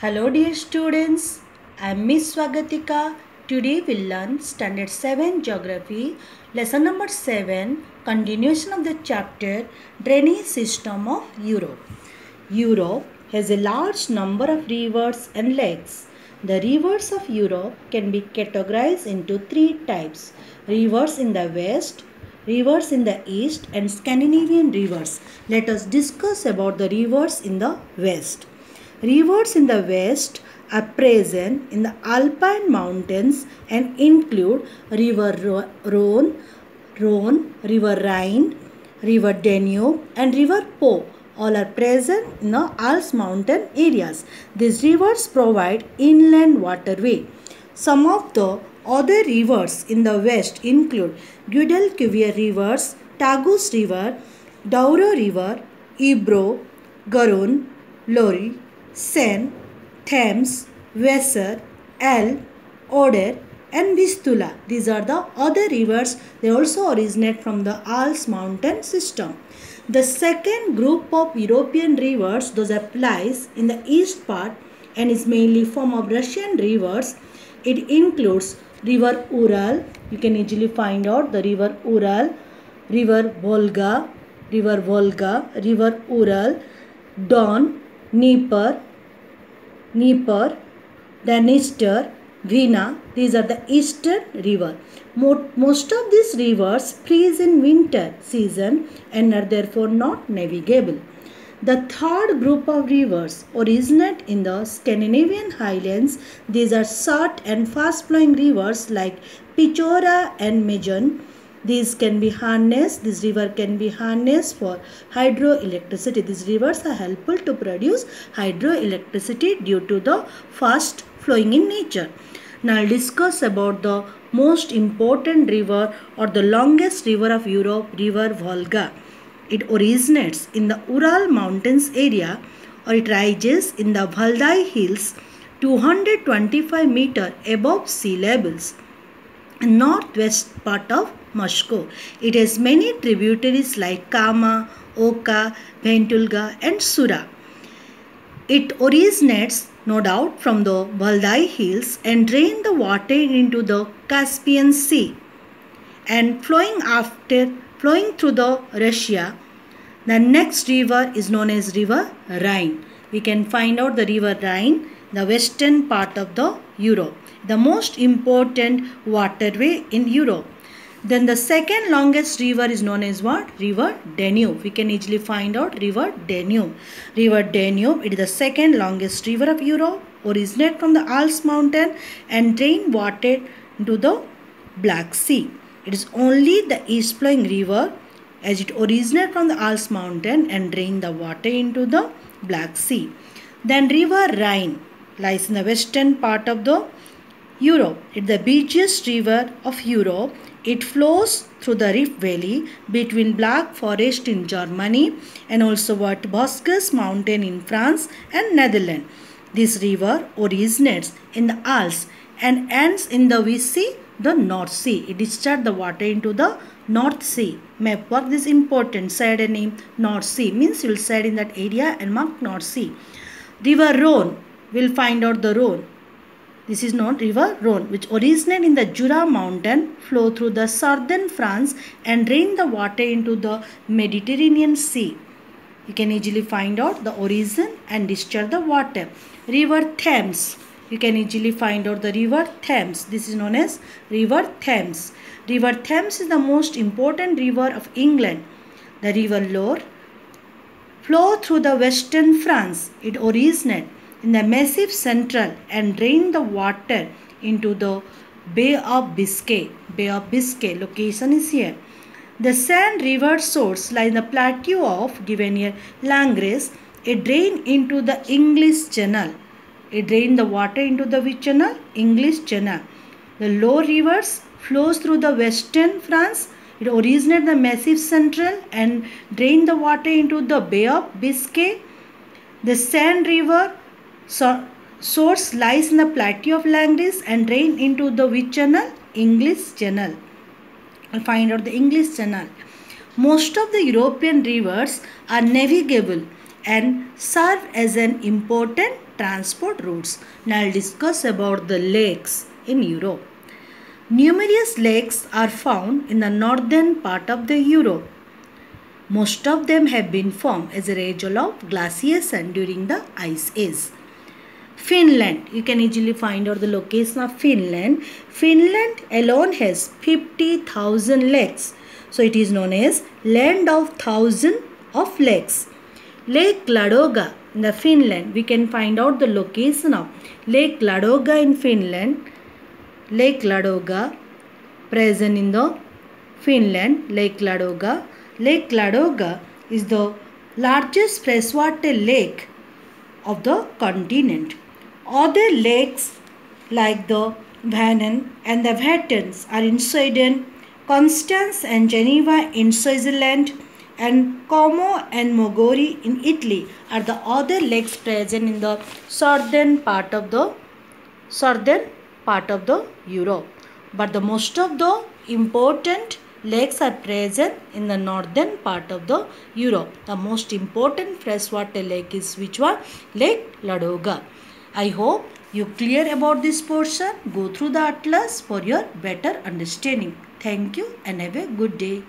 Hello dear students, I am Miss Swagatika. Today we'll learn Standard 7 Geography, Lesson number 7, continuation of the chapter Drainage System of Europe. Europe has a large number of rivers and lakes. The rivers of Europe can be categorized into three types. Rivers in the west, rivers in the east and Scandinavian rivers. Let us discuss about the rivers in the west. Rivers in the west are present in the Alpine mountains and include River Rhone, Rhone, River Rhine, River Danube and River Po. All are present in the Alps mountain areas. These rivers provide inland waterway. Some of the other rivers in the west include Guadalquivir rivers, Tagus River, Douro River, Ebro, Garonne, Loire, Seine, Thames, Weser, Elbe, Oder and Vistula. These are the other rivers. They also originate from the Alps mountain system. The second group of European rivers, those applies in the east part and is mainly form of Russian rivers. It includes river Ural. You can easily find out the river Ural, river Volga, river Volga, river Ural, Don, Dnieper, Dnieper, Dniester, Vina. These are the eastern river. Most of these rivers freeze in winter season and are therefore not navigable. The third group of rivers originate in the Scandinavian highlands. These are short and fast flowing rivers like Pechora and Mezen. These can be harnessed, this river can be harnessed for hydroelectricity. These rivers are helpful to produce hydroelectricity due to the fast flowing in nature. Now I'll discuss about the most important river or the longest river of Europe, river Volga. It originates in the Ural mountains area or it rises in the Valdai hills 225 meter above sea levels in northwest part of Moscow. It has many tributaries like Kama, Oka, Ventulga and Sura. It originates no doubt from the Valdai hills and drain the water into the Caspian Sea and flowing after flowing through the Russia. The next river is known as river Rhine. We can find out the river Rhine, the western part of the Europe, the most important waterway in Europe. Then the second longest river is known as what? River Danube. We can easily find out river Danube. River Danube, it is the second longest river of Europe, originate from the Alps mountain and drain water into the Black Sea. It is only the east flowing river as it originates from the Alps mountain and drain the water into the Black Sea. Then river Rhine lies in the western part of the Europe. It is the busiest river of Europe. It flows through the Rift Valley between Black Forest in Germany and also what Vosges Mountain in France and Netherlands. This river originates in the Alps and ends in the Vichy, the North Sea. It discharges the water into the North Sea. Map work this important. Side a name North Sea means you will side in that area and mark North Sea. River Rhone. We'll find out the Rhone. This is known river Rhone which originate in the Jura mountain, flow through the southern France and drain the water into the Mediterranean Sea. You can easily find out the origin and discharge the water. River Thames. You can easily find out the river Thames. This is known as river Thames. River Thames is the most important river of England. The river Loire flow through the western France. It originates in the Massif Central and drain the water into the Bay of Biscay. Bay of Biscay location is here. The Seine River source lies in the plateau of given here Langres. It drain into the English Channel. It drain the water into the which channel? English Channel. The low rivers flows through the western France. It originates the Massif Central and drain the water into the Bay of Biscay. The Seine River so, source lies in the plateau of Langres and drain into the which channel? English Channel. I'll find out the English Channel. Most of the European rivers are navigable and serve as an important transport routes. Now I'll discuss about the lakes in Europe. Numerous lakes are found in the northern part of the Europe. Most of them have been formed as a result of glaciation during the ice age. Finland, you can easily find out the location of Finland. Finland alone has 50,000 lakes. So it is known as land of thousand of lakes. Lake Ladoga in the Finland, we can find out the location of Lake Ladoga in Finland. Lake Ladoga present in the Finland, Lake Ladoga. Lake Ladoga is the largest freshwater lake of the continent. Other lakes like the Vänern and the Vätterns are in Sweden, Constance and Geneva in Switzerland, and Como and Maggiore in Italy are the other lakes present in the southern part of the southern part of the Europe. But the most of the important lakes are present in the northern part of the Europe. The most important freshwater lake is which one? Lake Ladoga. I hope you clear about this portion. Go through the atlas for your better understanding. Thank you and have a good day.